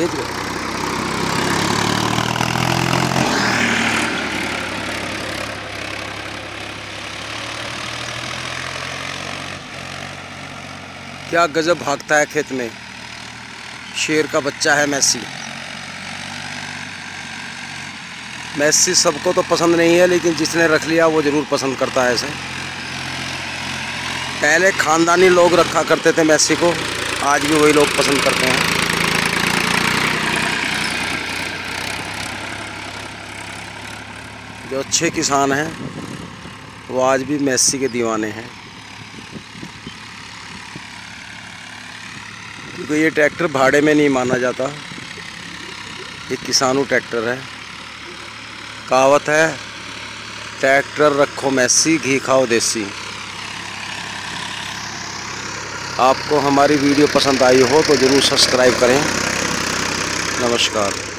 भेज गए क्या गजब भागता है खेत में? शेर का बच्चा है मैसी। मैसी सबको तो पसंद नहीं है, लेकिन जिसने रख लिया वो ज़रूर पसंद करता है इसे। पहले ख़ानदानी लोग रखा करते थे मैसी को, आज भी वही लोग पसंद करते हैं। जो अच्छे किसान हैं, वो आज भी मैसी के दीवाने हैं। क्योंकि ये ट्रैक्टर भाड़े में नहीं माना जाता। ये किसानू ट्रैक्टर है। कहावत है, ट्रैक्टर रखो मैसी घी खाओ देसी। आपको हमारी वीडियो पसंद आई हो तो ज़रूर सब्सक्राइब करें। नमस्कार।